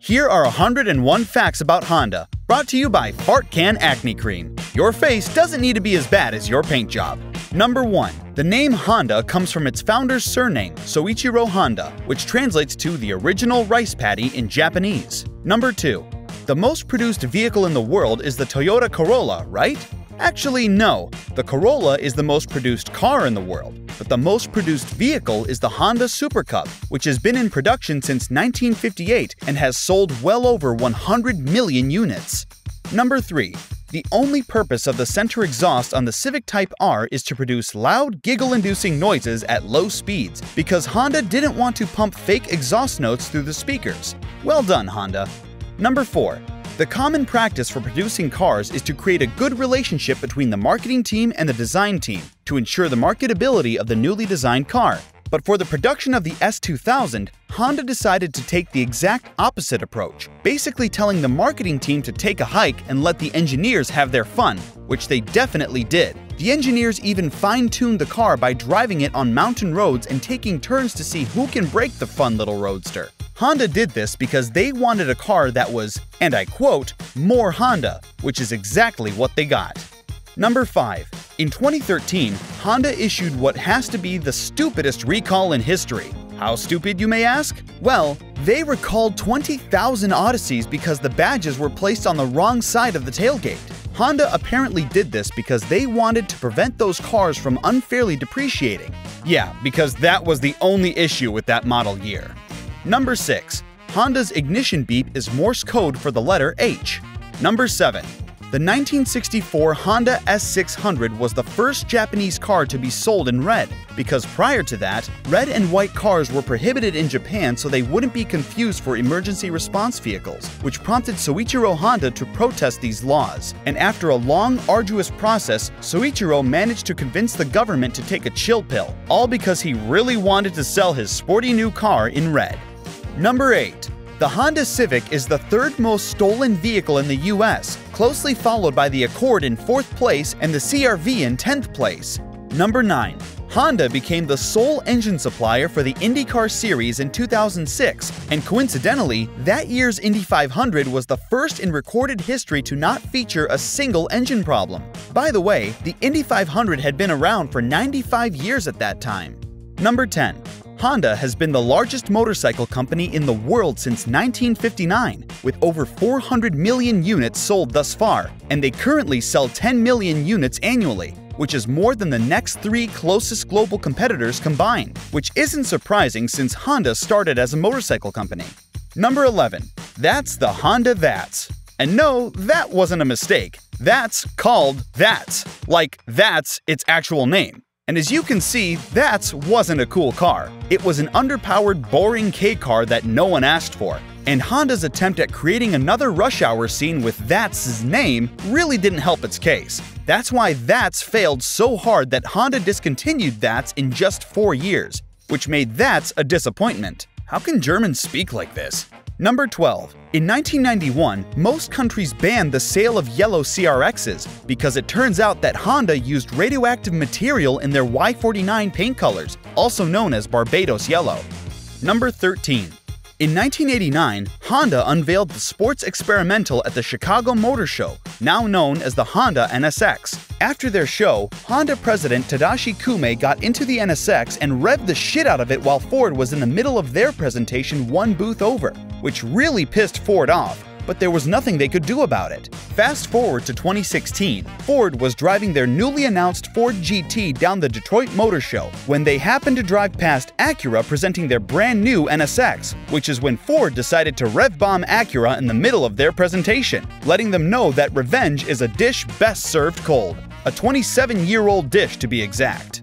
Here are 101 facts about Honda, brought to you by Fart Can Acne Cream. Your face doesn't need to be as bad as your paint job. Number 1. The name Honda comes from its founder's surname, Soichiro Honda, which translates to the original rice paddy in Japanese. Number 2. The most produced vehicle in the world is the Toyota Corolla, right? Actually, no. The Corolla is the most produced car in the world, but the most produced vehicle is the Honda Super Cub, which has been in production since 1958 and has sold well over 100 million units. Number 3. The only purpose of the center exhaust on the Civic Type R is to produce loud, giggle-inducing noises at low speeds, because Honda didn't want to pump fake exhaust notes through the speakers. Well done, Honda. Number 4. The common practice for producing cars is to create a good relationship between the marketing team and the design team to ensure the marketability of the newly designed car. But for the production of the S2000, Honda decided to take the exact opposite approach, basically telling the marketing team to take a hike and let the engineers have their fun, which they definitely did. The engineers even fine-tuned the car by driving it on mountain roads and taking turns to see who can break the fun little roadster. Honda did this because they wanted a car that was, and I quote, more Honda, which is exactly what they got. Number 5. In 2013, Honda issued what has to be the stupidest recall in history. How stupid, you may ask? Well, they recalled 20,000 Odysseys because the badges were placed on the wrong side of the tailgate. Honda apparently did this because they wanted to prevent those cars from unfairly depreciating. Yeah, because that was the only issue with that model year. Number 6. Honda's ignition beep is Morse code for the letter H. Number 7. The 1964 Honda S600 was the first Japanese car to be sold in red, because prior to that, red and white cars were prohibited in Japan so they wouldn't be confused for emergency response vehicles, which prompted Soichiro Honda to protest these laws. And after a long, arduous process, Soichiro managed to convince the government to take a chill pill, all because he really wanted to sell his sporty new car in red. Number 8. The Honda Civic is the third most stolen vehicle in the US, closely followed by the Accord in 4th place and the CRV in 10th place. Number 9. Honda became the sole engine supplier for the IndyCar Series in 2006, and coincidentally, that year's Indy 500 was the first in recorded history to not feature a single engine problem. By the way, the Indy 500 had been around for 95 years at that time. Number 10. Honda has been the largest motorcycle company in the world since 1959, with over 400 million units sold thus far, and they currently sell 10 million units annually, which is more than the next three closest global competitors combined, which isn't surprising since Honda started as a motorcycle company. Number 11. That's the Honda That's. And no, that wasn't a mistake. That's called That's, like that's its actual name. And as you can see, that wasn't a cool car. It was an underpowered, boring K car that no one asked for. And Honda's attempt at creating another rush hour scene with That's' name really didn't help its case. That's why That's failed so hard that Honda discontinued That's in just four years, which made That's a disappointment. How can Germans speak like this? Number 12. In 1991, most countries banned the sale of yellow CRXs because it turns out that Honda used radioactive material in their Y49 paint colors, also known as Barbados Yellow. Number 13. In 1989, Honda unveiled the Sports Experimental at the Chicago Motor Show, now known as the Honda NSX. After their show, Honda president Tadashi Kume got into the NSX and revved the shit out of it while Ford was in the middle of their presentation one booth over, which really pissed Ford off, but there was nothing they could do about it. Fast forward to 2016, Ford was driving their newly announced Ford GT down the Detroit Motor Show when they happened to drive past Acura presenting their brand new NSX, which is when Ford decided to rev bomb Acura in the middle of their presentation, letting them know that revenge is a dish best served cold. A 27 year old dish to be exact.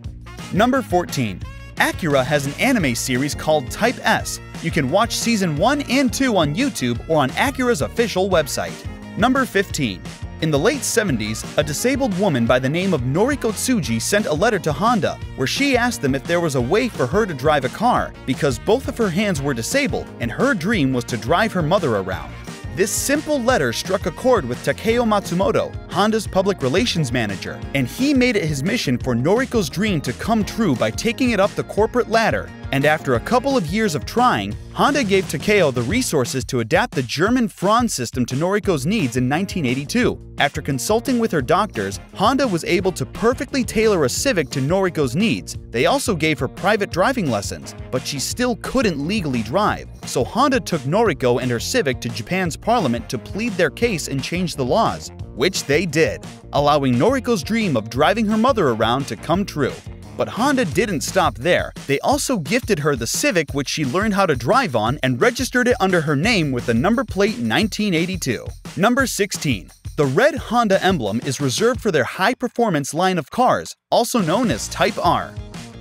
Number 14. Acura has an anime series called Type S you can watch season 1 and 2 on YouTube or on Acura's official website. Number 15. In the late 70s, a disabled woman by the name of Noriko Tsuji sent a letter to Honda where she asked them if there was a way for her to drive a car because both of her hands were disabled and her dream was to drive her mother around. This simple letter struck a chord with Takeo Matsumoto, Honda's public relations manager, and he made it his mission for Noriko's dream to come true by taking it up the corporate ladder And after a couple of years of trying, Honda gave Takeo the resources to adapt the German Franz system to Noriko's needs in 1982. After consulting with her doctors, Honda was able to perfectly tailor a Civic to Noriko's needs. They also gave her private driving lessons, but she still couldn't legally drive. So Honda took Noriko and her Civic to Japan's parliament to plead their case and change the laws, which they did, allowing Noriko's dream of driving her mother around to come true. But Honda didn't stop there. They also gifted her the Civic which she learned how to drive on and registered it under her name with the number plate 1982. Number 16. The red Honda emblem is reserved for their high-performance line of cars, also known as Type R.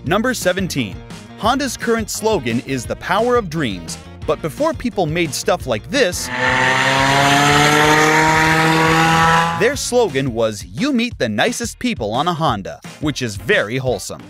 Number 17. Honda's current slogan is the power of dreams, but before people made stuff like this, their slogan was You meet the nicest people on a Honda, which is very wholesome.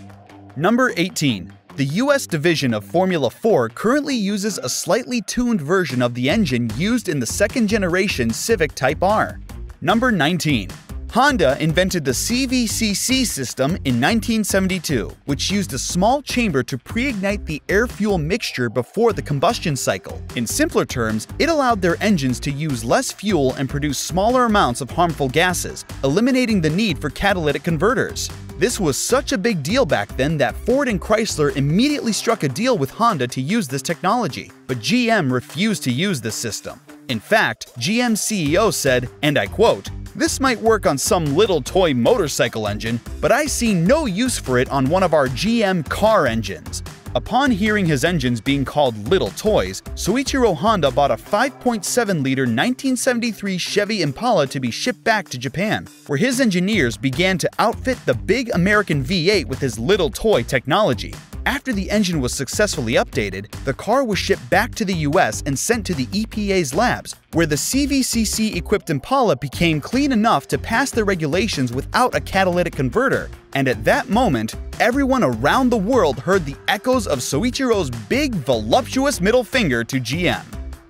Number 18. The US division of Formula 4 currently uses a slightly tuned version of the engine used in the second generation Civic Type R. Number 19. Honda invented the CVCC system in 1972, which used a small chamber to pre-ignite the air-fuel mixture before the combustion cycle. In simpler terms, it allowed their engines to use less fuel and produce smaller amounts of harmful gases, eliminating the need for catalytic converters. This was such a big deal back then that Ford and Chrysler immediately struck a deal with Honda to use this technology, but GM refused to use this system. In fact, GM CEO said, and I quote, this might work on some little toy motorcycle engine, but I see no use for it on one of our GM car engines. Upon hearing his engines being called little toys, Soichiro Honda bought a 5.7-liter 1973 Chevy Impala to be shipped back to Japan, where his engineers began to outfit the big American V8 with his little toy technology. After the engine was successfully updated, the car was shipped back to the US and sent to the EPA's labs, where the CVCC-equipped Impala became clean enough to pass the regulations without a catalytic converter. And at that moment, everyone around the world heard the echoes of Soichiro's big, voluptuous middle finger to GM.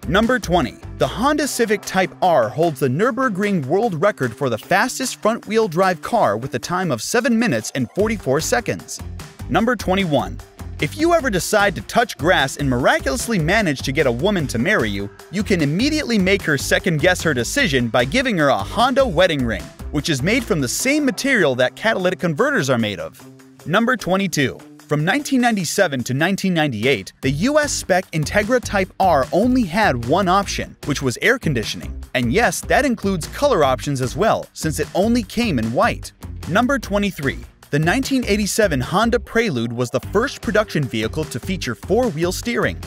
Number 20. The Honda Civic Type R holds the Nürburgring world record for the fastest front-wheel drive car with a time of 7 minutes and 44 seconds. Number 21. If you ever decide to touch grass and miraculously manage to get a woman to marry you, you can immediately make her second guess her decision by giving her a Honda wedding ring, which is made from the same material that catalytic converters are made of. Number 22. From 1997 to 1998, the US spec Integra Type R only had one option, which was air conditioning. And yes, that includes color options as well, since it only came in white. Number 23. The 1987 Honda Prelude was the first production vehicle to feature four-wheel steering.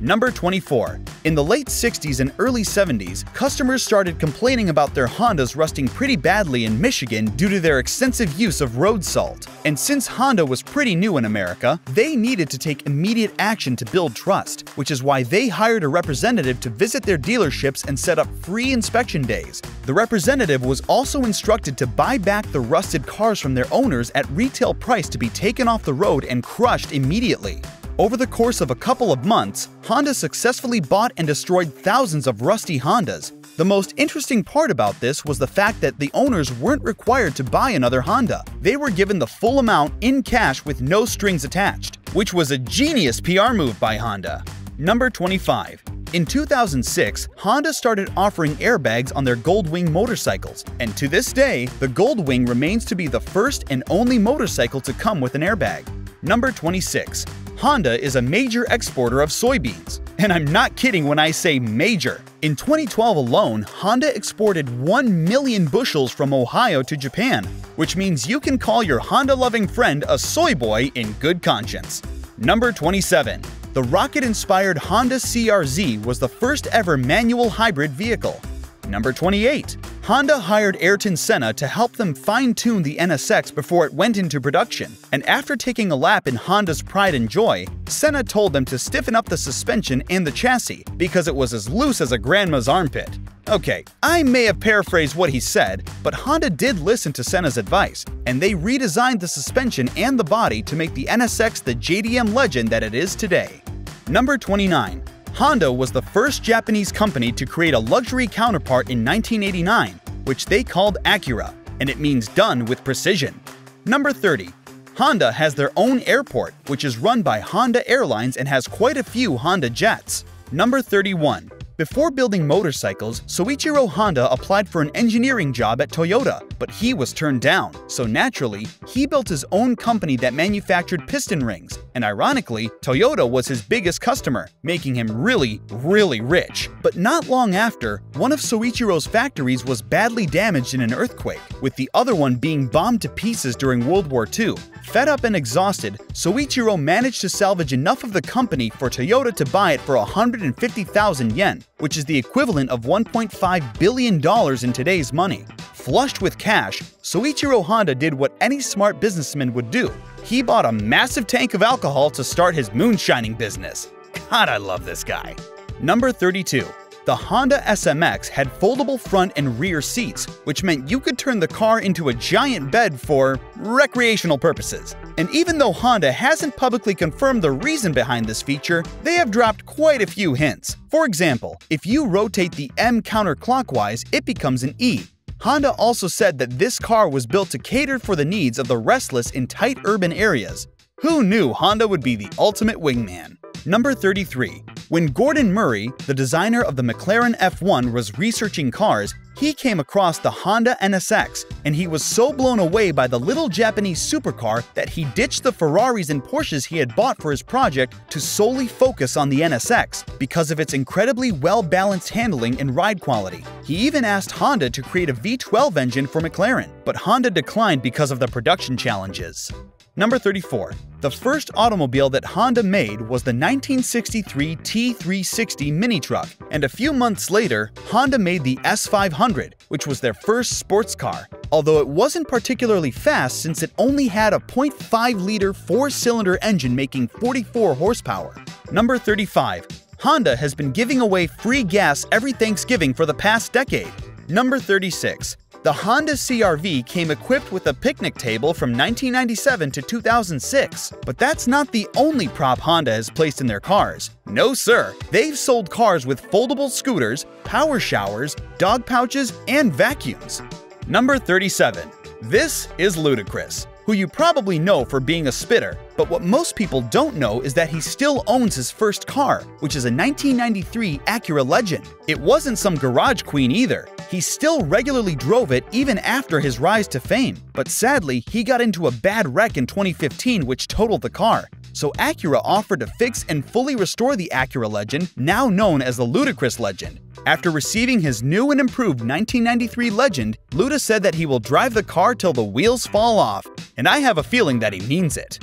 Number 24. In the late 60s and early 70s, customers started complaining about their Hondas rusting pretty badly in Michigan due to their extensive use of road salt. And since Honda was pretty new in America, they needed to take immediate action to build trust, which is why they hired a representative to visit their dealerships and set up free inspection days. The representative was also instructed to buy back the rusted cars from their owners at retail price to be taken off the road and crushed immediately. Over the course of a couple of months, Honda successfully bought and destroyed thousands of rusty Hondas. The most interesting part about this was the fact that the owners weren't required to buy another Honda. They were given the full amount in cash with no strings attached, which was a genius PR move by Honda. Number 25. In 2006, Honda started offering airbags on their Goldwing motorcycles, and to this day, the Goldwing remains to be the first and only motorcycle to come with an airbag. Number 26. Honda is a major exporter of soybeans. And I'm not kidding when I say major. In 2012 alone, Honda exported 1 million bushels from Ohio to Japan, which means you can call your Honda-loving friend a soy boy in good conscience. Number 27. The rocket-inspired Honda CRZ was the first ever manual hybrid vehicle. Number 28. Honda hired Ayrton Senna to help them fine-tune the NSX before it went into production, and after taking a lap in Honda's Pride and Joy, Senna told them to stiffen up the suspension and the chassis because it was as loose as a grandma's armpit. Okay, I may have paraphrased what he said, but Honda did listen to Senna's advice, and they redesigned the suspension and the body to make the NSX the JDM legend that it is today. Number 29. Honda was the first Japanese company to create a luxury counterpart in 1989, which they called Acura, and it means done with precision. Number 30. Honda has their own airport, which is run by Honda Airlines and has quite a few Honda jets. Number 31. Before building motorcycles, Soichiro Honda applied for an engineering job at Toyota, but he was turned down. So naturally, he built his own company that manufactured piston rings. And ironically, Toyota was his biggest customer, making him really, really rich. But not long after, one of Soichiro's factories was badly damaged in an earthquake, with the other one being bombed to pieces during World War II. Fed up and exhausted, Soichiro managed to salvage enough of the company for Toyota to buy it for 150,000 yen, which is the equivalent of $1.5 billion in today's money. Flushed with cash, Soichiro Honda did what any smart businessman would do. He bought a massive tank of alcohol to start his moonshining business. God, I love this guy. Number 32. The Honda SMX had foldable front and rear seats, which meant you could turn the car into a giant bed for recreational purposes. And even though Honda hasn't publicly confirmed the reason behind this feature, they have dropped quite a few hints. For example, if you rotate the M counterclockwise, it becomes an E. Honda also said that this car was built to cater for the needs of the restless in tight urban areas. Who knew Honda would be the ultimate wingman? Number 33. When Gordon Murray, the designer of the McLaren F1, was researching cars, he came across the Honda NSX, and he was so blown away by the little Japanese supercar that he ditched the Ferraris and Porsches he had bought for his project to solely focus on the NSX because of its incredibly well-balanced handling and ride quality. He even asked Honda to create a V12 engine for McLaren, but Honda declined because of the production challenges. Number 34. The first automobile that Honda made was the 1963 T360 mini truck, and a few months later, Honda made the S500, which was their first sports car, although it wasn't particularly fast since it only had a 0.5-liter four-cylinder engine making 44 horsepower. Number 35. Honda has been giving away free gas every Thanksgiving for the past decade. Number 36. The Honda CRV came equipped with a picnic table from 1997 to 2006, but that's not the only prop Honda has placed in their cars. No sir, they've sold cars with foldable scooters, power showers, dog pouches, and vacuums. Number 37. This is Ludacris who you probably know for being a spitter, but what most people don't know is that he still owns his first car, which is a 1993 Acura Legend. It wasn't some garage queen either. He still regularly drove it even after his rise to fame, but sadly, he got into a bad wreck in 2015 which totaled the car. So Acura offered to fix and fully restore the Acura Legend, now known as the Ludacris Legend. After receiving his new and improved 1993 Legend, Luda said that he will drive the car till the wheels fall off, and I have a feeling that he means it.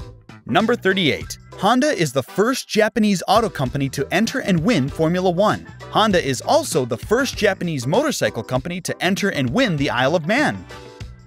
Number 38. Honda is the first Japanese auto company to enter and win Formula One. Honda is also the first Japanese motorcycle company to enter and win the Isle of Man.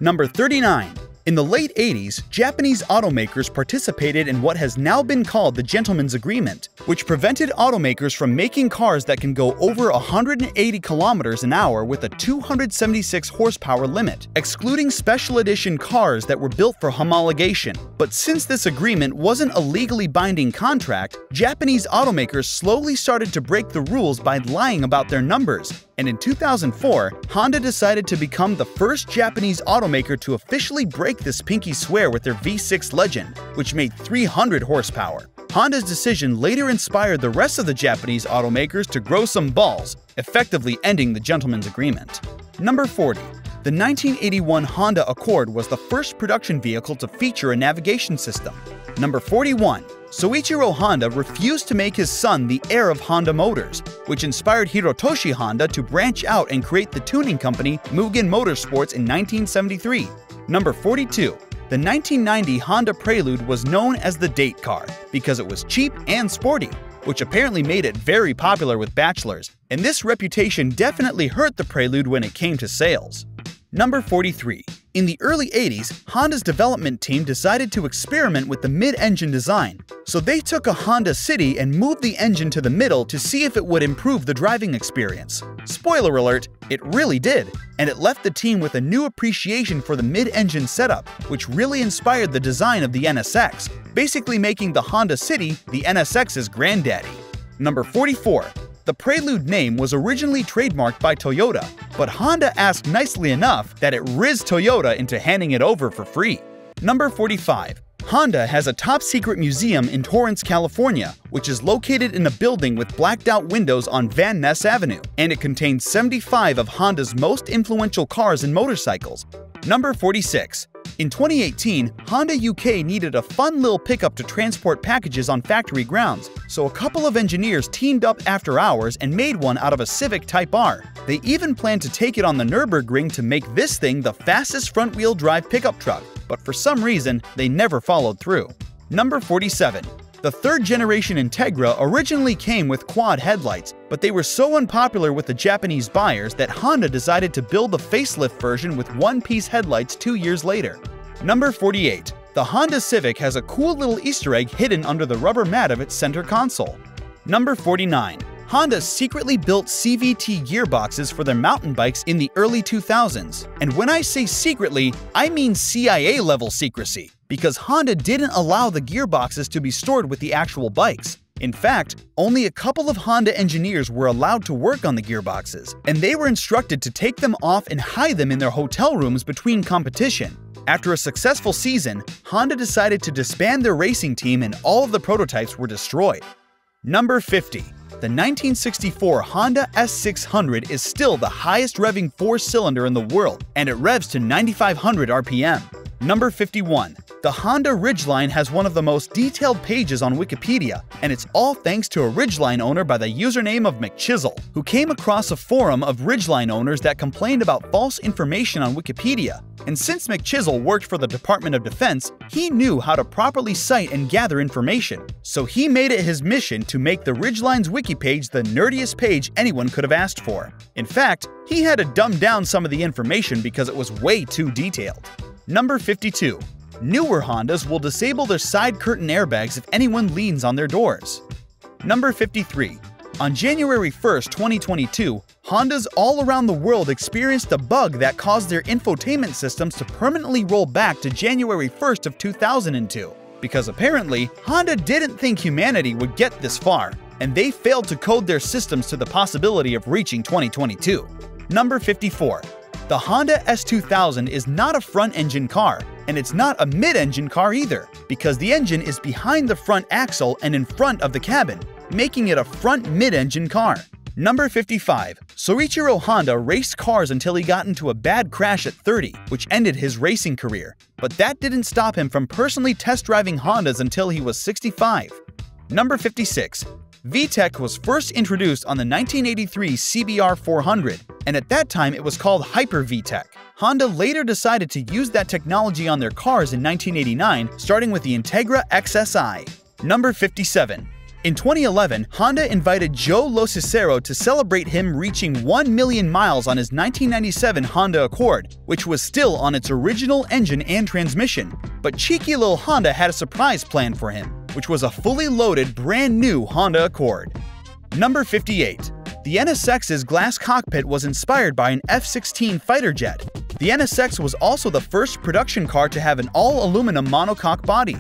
Number 39. In the late 80s, Japanese automakers participated in what has now been called the Gentleman's Agreement, which prevented automakers from making cars that can go over 180 kilometers an hour with a 276 horsepower limit, excluding special edition cars that were built for homologation. But since this agreement wasn't a legally binding contract, Japanese automakers slowly started to break the rules by lying about their numbers, and in 2004, Honda decided to become the first Japanese automaker to officially break this pinky swear with their V6 Legend, which made 300 horsepower. Honda's decision later inspired the rest of the Japanese automakers to grow some balls, effectively ending the gentleman's agreement. Number 40. The 1981 Honda Accord was the first production vehicle to feature a navigation system. Number 41. Soichiro Honda refused to make his son the heir of Honda Motors, which inspired Hirotoshi Honda to branch out and create the tuning company Mugen Motorsports in 1973. Number 42. The 1990 Honda Prelude was known as the date car because it was cheap and sporty, which apparently made it very popular with bachelors, and this reputation definitely hurt the Prelude when it came to sales. Number 43. In the early 80s, Honda's development team decided to experiment with the mid-engine design, so they took a Honda City and moved the engine to the middle to see if it would improve the driving experience. Spoiler alert, it really did, and it left the team with a new appreciation for the mid-engine setup, which really inspired the design of the NSX, basically making the Honda City the NSX's granddaddy. Number 44. The Prelude name was originally trademarked by Toyota, but Honda asked nicely enough that it riz Toyota into handing it over for free. Number 45. Honda has a top secret museum in Torrance, California, which is located in a building with blacked out windows on Van Ness Avenue, and it contains 75 of Honda's most influential cars and motorcycles. Number 46. In 2018, Honda UK needed a fun little pickup to transport packages on factory grounds, so a couple of engineers teamed up after hours and made one out of a Civic Type R. They even planned to take it on the Nürburgring to make this thing the fastest front-wheel drive pickup truck, but for some reason, they never followed through. Number 47. The third generation Integra originally came with quad headlights, but they were so unpopular with the Japanese buyers that Honda decided to build the facelift version with one-piece headlights two years later. Number 48. The Honda Civic has a cool little Easter egg hidden under the rubber mat of its center console. Number 49. Honda secretly built CVT gearboxes for their mountain bikes in the early 2000s. And when I say secretly, I mean CIA level secrecy, because Honda didn't allow the gearboxes to be stored with the actual bikes. In fact, only a couple of Honda engineers were allowed to work on the gearboxes, and they were instructed to take them off and hide them in their hotel rooms between competition. After a successful season, Honda decided to disband their racing team and all of the prototypes were destroyed. Number 50. The 1964 Honda S600 is still the highest revving four-cylinder in the world, and it revs to 9,500 RPM. Number 51. The Honda Ridgeline has one of the most detailed pages on Wikipedia, and it's all thanks to a Ridgeline owner by the username of McChisel, who came across a forum of Ridgeline owners that complained about false information on Wikipedia. And since McChisel worked for the Department of Defense, he knew how to properly cite and gather information. So he made it his mission to make the Ridgeline's wiki page the nerdiest page anyone could have asked for. In fact, he had to dumb down some of the information because it was way too detailed. Number 52. Newer Hondas will disable their side curtain airbags if anyone leans on their doors. Number 53. On January 1, 2022, Hondas all around the world experienced a bug that caused their infotainment systems to permanently roll back to January 1st of 2002. Because apparently, Honda didn't think humanity would get this far, and they failed to code their systems to the possibility of reaching 2022. Number 54. The Honda S2000 is not a front-engine car, and it's not a mid-engine car either, because the engine is behind the front axle and in front of the cabin, making it a front mid-engine car. Number 55. Soichiro Honda raced cars until he got into a bad crash at 30, which ended his racing career. But that didn't stop him from personally test driving Hondas until he was 65. Number 56. VTEC was first introduced on the 1983 CBR 400, and at that time it was called Hyper VTEC. Honda later decided to use that technology on their cars in 1989, starting with the Integra XSI. Number 57. In 2011, Honda invited Joe Locicero to celebrate him reaching 1 million miles on his 1997 Honda Accord, which was still on its original engine and transmission. But cheeky little Honda had a surprise plan for him which was a fully loaded brand new Honda Accord. Number 58. The NSX's glass cockpit was inspired by an F-16 fighter jet. The NSX was also the first production car to have an all-aluminum monocoque body.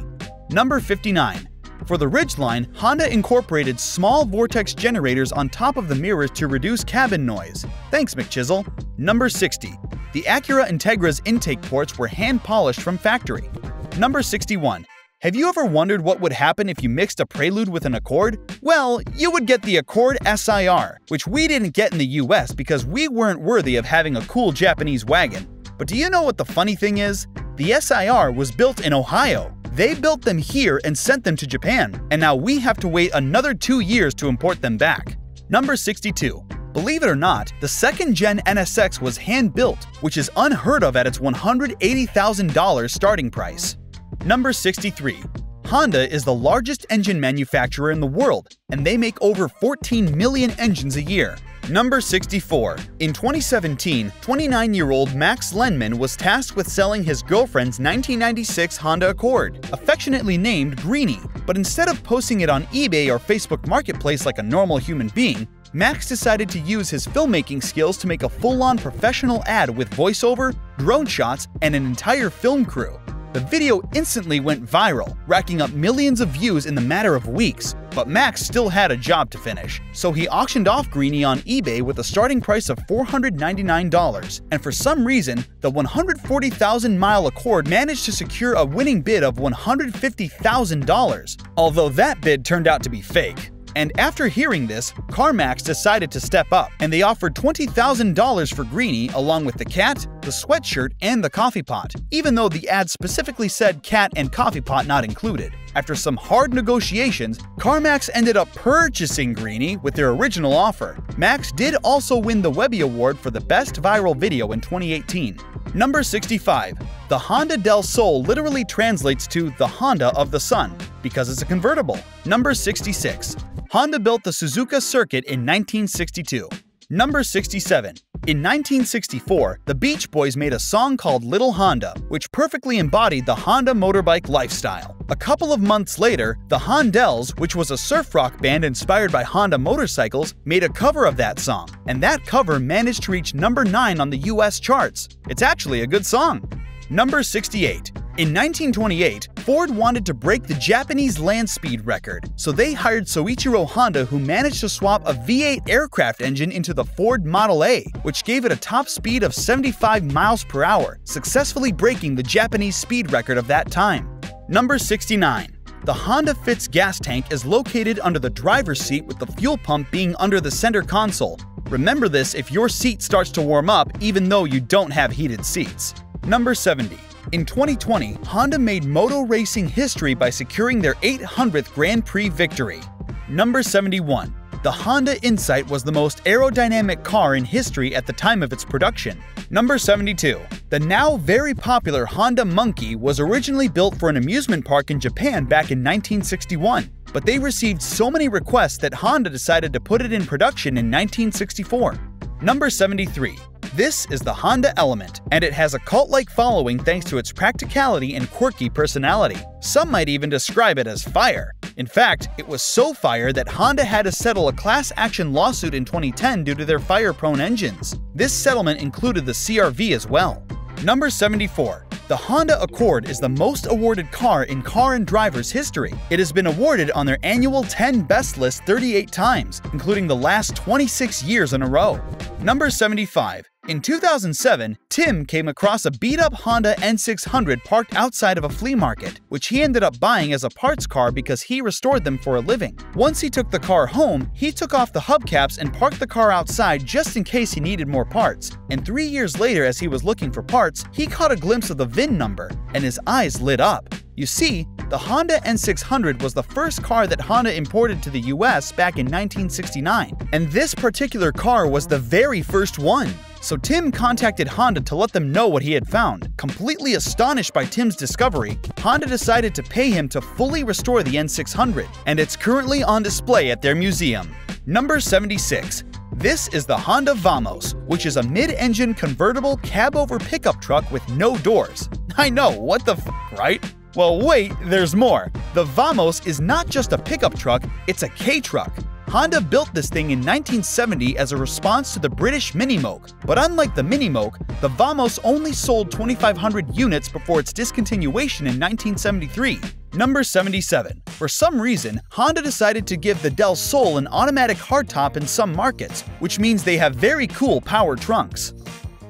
Number 59. For the Ridgeline, Honda incorporated small vortex generators on top of the mirrors to reduce cabin noise. Thanks, McChisel. Number 60. The Acura Integra's intake ports were hand-polished from factory. Number 61. Have you ever wondered what would happen if you mixed a Prelude with an Accord? Well, you would get the Accord SIR, which we didn't get in the US because we weren't worthy of having a cool Japanese wagon. But do you know what the funny thing is? The SIR was built in Ohio. They built them here and sent them to Japan, and now we have to wait another two years to import them back. Number 62. Believe it or not, the second gen NSX was hand built, which is unheard of at its $180,000 starting price. Number 63. Honda is the largest engine manufacturer in the world, and they make over 14 million engines a year. Number 64. In 2017, 29-year-old Max Lanman was tasked with selling his girlfriend's 1996 Honda Accord, affectionately named Greenie. But instead of posting it on eBay or Facebook Marketplace like a normal human being, Max decided to use his filmmaking skills to make a full-on professional ad with voiceover, drone shots, and an entire film crew. The video instantly went viral, racking up millions of views in the matter of weeks. But Max still had a job to finish, so he auctioned off Greeny on eBay with a starting price of $499. And for some reason, the 140,000 mile Accord managed to secure a winning bid of $150,000, although that bid turned out to be fake. And after hearing this, CarMax decided to step up, and they offered $20,000 for Greeny along with the cat, the sweatshirt, and the coffee pot, even though the ad specifically said cat and coffee pot not included. After some hard negotiations, CarMax ended up purchasing Greeny with their original offer. Max did also win the Webby Award for the Best Viral Video in 2018. Number 65. The Honda Del Sol literally translates to the Honda of the Sun because it's a convertible. Number 66. Honda built the Suzuka Circuit in 1962. Number 67. In 1964, the Beach Boys made a song called Little Honda, which perfectly embodied the Honda motorbike lifestyle. A couple of months later, the Hondells, which was a surf rock band inspired by Honda motorcycles, made a cover of that song, and that cover managed to reach number 9 on the US charts. It's actually a good song. Number 68. In 1928, Ford wanted to break the Japanese land speed record, so they hired Soichiro Honda who managed to swap a V8 aircraft engine into the Ford Model A, which gave it a top speed of 75 miles per hour, successfully breaking the Japanese speed record of that time. Number 69. The Honda Fit's gas tank is located under the driver's seat with the fuel pump being under the center console. Remember this if your seat starts to warm up even though you don't have heated seats. Number 70. In 2020, Honda made moto racing history by securing their 800th Grand Prix victory. Number 71. The Honda Insight was the most aerodynamic car in history at the time of its production. Number 72. The now very popular Honda Monkey was originally built for an amusement park in Japan back in 1961, but they received so many requests that Honda decided to put it in production in 1964. Number 73. This is the Honda Element, and it has a cult-like following thanks to its practicality and quirky personality. Some might even describe it as fire. In fact, it was so fire that Honda had to settle a class action lawsuit in 2010 due to their fire-prone engines. This settlement included the CRV as well. Number 74. The Honda Accord is the most awarded car in car and driver's history. It has been awarded on their annual 10 best list 38 times, including the last 26 years in a row. Number 75. In 2007, Tim came across a beat-up Honda N600 parked outside of a flea market, which he ended up buying as a parts car because he restored them for a living. Once he took the car home, he took off the hubcaps and parked the car outside just in case he needed more parts. And three years later, as he was looking for parts, he caught a glimpse of the VIN number, and his eyes lit up. You see, the Honda N600 was the first car that Honda imported to the US back in 1969, and this particular car was the very first one. So Tim contacted Honda to let them know what he had found. Completely astonished by Tim's discovery, Honda decided to pay him to fully restore the N600, and it's currently on display at their museum. Number 76. This is the Honda Vamos, which is a mid-engine convertible cab-over pickup truck with no doors. I know, what the f, right? Well, wait, there's more. The Vamos is not just a pickup truck, it's a K-truck. Honda built this thing in 1970 as a response to the British Mini Moke, but unlike the Mini Moke, the Vamos only sold 2,500 units before its discontinuation in 1973. Number 77. For some reason, Honda decided to give the Del Sol an automatic hardtop in some markets, which means they have very cool power trunks.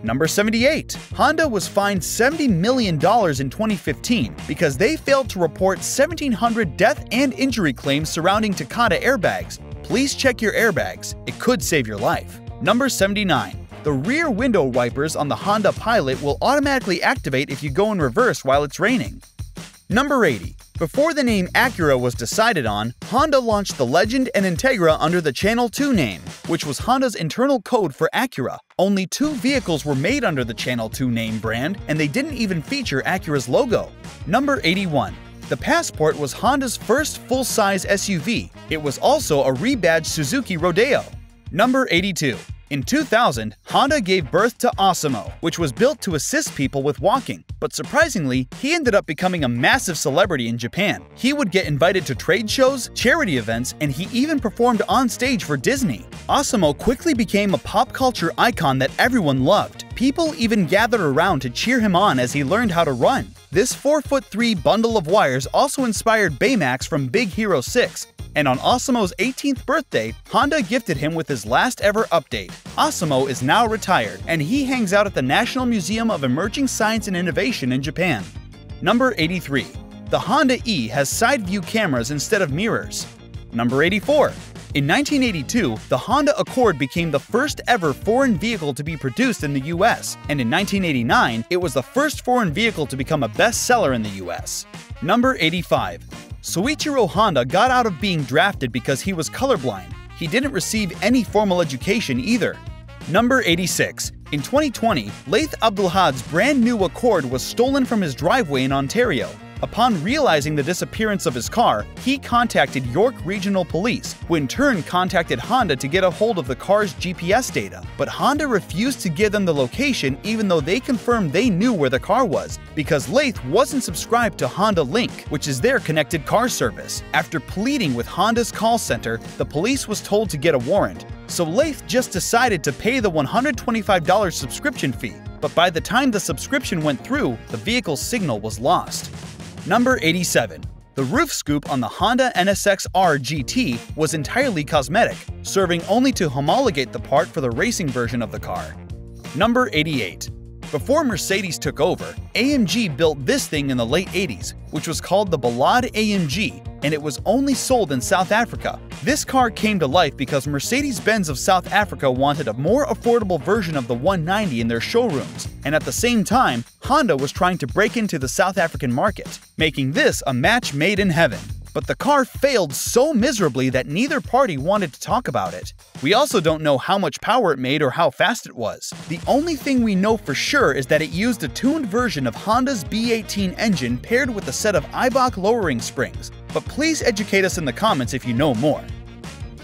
Number 78. Honda was fined $70 million in 2015 because they failed to report 1,700 death and injury claims surrounding Takata airbags, please check your airbags. It could save your life. Number 79. The rear window wipers on the Honda Pilot will automatically activate if you go in reverse while it's raining. Number 80. Before the name Acura was decided on, Honda launched the Legend and Integra under the Channel 2 name, which was Honda's internal code for Acura. Only two vehicles were made under the Channel 2 name brand, and they didn't even feature Acura's logo. Number 81. The Passport was Honda's first full-size SUV. It was also a rebadged Suzuki Rodeo. Number 82. In 2000, Honda gave birth to ASIMO, which was built to assist people with walking. But surprisingly, he ended up becoming a massive celebrity in Japan. He would get invited to trade shows, charity events, and he even performed on stage for Disney. ASIMO quickly became a pop culture icon that everyone loved. People even gathered around to cheer him on as he learned how to run. This 4'3 bundle of wires also inspired Baymax from Big Hero 6, and on ASIMO's 18th birthday, Honda gifted him with his last ever update. ASIMO is now retired, and he hangs out at the National Museum of Emerging Science and Innovation in Japan. Number 83. The Honda E has side view cameras instead of mirrors. Number 84. In 1982, the Honda Accord became the first ever foreign vehicle to be produced in the US, and in 1989, it was the first foreign vehicle to become a bestseller in the US. Number 85. Soichiro Honda got out of being drafted because he was colorblind. He didn't receive any formal education either. Number 86. In 2020, Laith Abdulhad's brand new Accord was stolen from his driveway in Ontario. Upon realizing the disappearance of his car, he contacted York Regional Police, who in turn contacted Honda to get a hold of the car's GPS data. But Honda refused to give them the location even though they confirmed they knew where the car was, because Laith wasn't subscribed to Honda Link, which is their connected car service. After pleading with Honda's call center, the police was told to get a warrant, so Laith just decided to pay the $125 subscription fee. But by the time the subscription went through, the vehicle's signal was lost. Number 87. The roof scoop on the Honda NSX-R GT was entirely cosmetic, serving only to homologate the part for the racing version of the car. Number 88. Before Mercedes took over, AMG built this thing in the late 80s, which was called the Ballade AMG, and it was only sold in South Africa. This car came to life because Mercedes-Benz of South Africa wanted a more affordable version of the 190 in their showrooms, and at the same time, Honda was trying to break into the South African market, making this a match made in heaven. But the car failed so miserably that neither party wanted to talk about it. We also don't know how much power it made or how fast it was. The only thing we know for sure is that it used a tuned version of Honda's B18 engine paired with a set of Eibach lowering springs, but please educate us in the comments if you know more.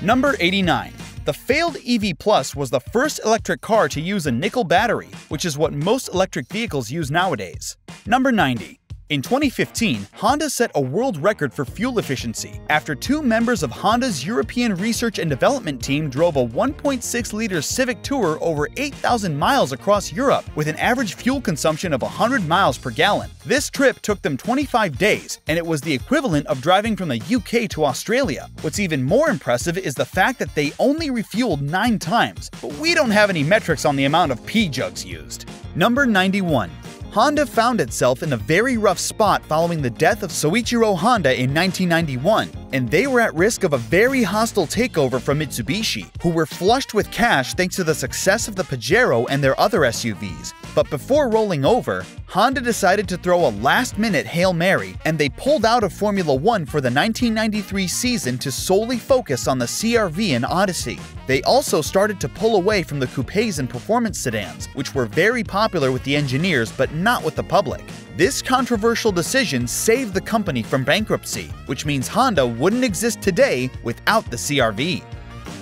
Number 89. The failed EV Plus was the first electric car to use a nickel battery, which is what most electric vehicles use nowadays. Number 90. In 2015, Honda set a world record for fuel efficiency after two members of Honda's European Research and Development team drove a 1.6-liter Civic Tourer over 8,000 miles across Europe with an average fuel consumption of 100 miles per gallon. This trip took them 25 days, and it was the equivalent of driving from the UK to Australia. What's even more impressive is the fact that they only refueled 9 times, but we don't have any metrics on the amount of P-jugs used. Number 91. Honda found itself in a very rough spot following the death of Soichiro Honda in 1991, and they were at risk of a very hostile takeover from Mitsubishi, who were flushed with cash thanks to the success of the Pajero and their other SUVs. But before rolling over, Honda decided to throw a last-minute Hail Mary, and they pulled out of Formula One for the 1993 season to solely focus on the CRV and Odyssey. They also started to pull away from the coupes and performance sedans, which were very popular with the engineers but not with the public. This controversial decision saved the company from bankruptcy, which means Honda wouldn't exist today without the CRV.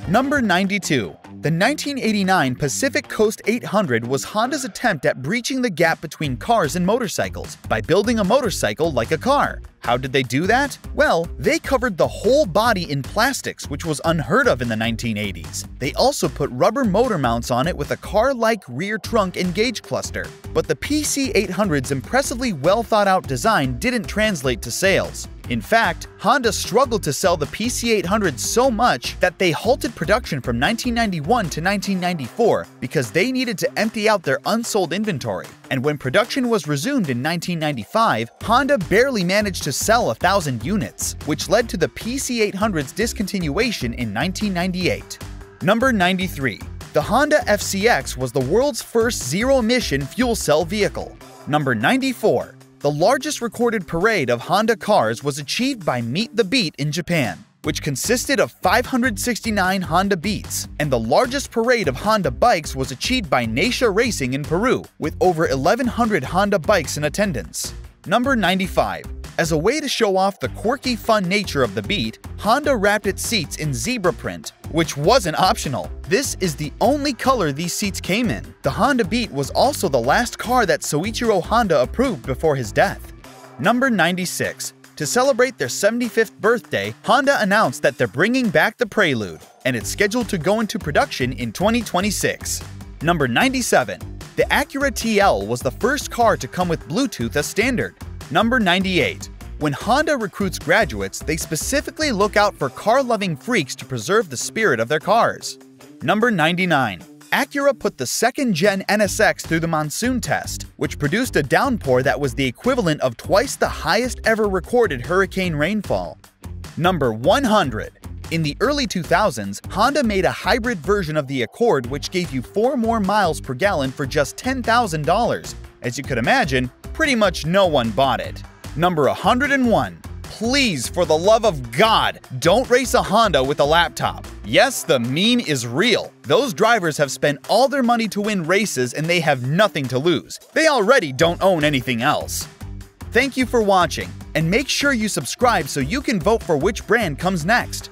Number 92. The 1989 Pacific Coast 800 was Honda's attempt at breaching the gap between cars and motorcycles by building a motorcycle like a car. How did they do that? Well, they covered the whole body in plastics, which was unheard of in the 1980s. They also put rubber motor mounts on it with a car-like rear trunk and gauge cluster. But the PC800's impressively well thought out design didn't translate to sales. In fact, Honda struggled to sell the PC800 so much that they halted production from 1991 to 1994 because they needed to empty out their unsold inventory. And when production was resumed in 1995, Honda barely managed to sell a thousand units, which led to the PC800's discontinuation in 1998. Number 93. The Honda FCX was the world's first zero-emission fuel cell vehicle. Number 94. The largest recorded parade of Honda cars was achieved by Meet the Beat in Japan, which consisted of 569 Honda Beats, and the largest parade of Honda bikes was achieved by Neisha Racing in Peru, with over 1,100 Honda bikes in attendance. Number 95. As a way to show off the quirky fun nature of the Beat, Honda wrapped its seats in zebra print, which wasn't optional. This is the only color these seats came in. The Honda Beat was also the last car that Soichiro Honda approved before his death. Number 96. To celebrate their 75th birthday, Honda announced that they're bringing back the Prelude, and it's scheduled to go into production in 2026. Number 97. The Acura TL was the first car to come with Bluetooth as standard. Number 98. When Honda recruits graduates, they specifically look out for car-loving freaks to preserve the spirit of their cars. Number 99. Acura put the second-gen NSX through the monsoon test, which produced a downpour that was the equivalent of twice the highest ever recorded hurricane rainfall. Number 100. In the early 2000s, Honda made a hybrid version of the Accord which gave you 4 more miles per gallon for just $10,000. As you could imagine, pretty much no one bought it. Number 101. Please, for the love of God, don't race a Honda with a laptop. Yes, the meme is real. Those drivers have spent all their money to win races and they have nothing to lose. They already don't own anything else. Thank you for watching, and make sure you subscribe so you can vote for which brand comes next.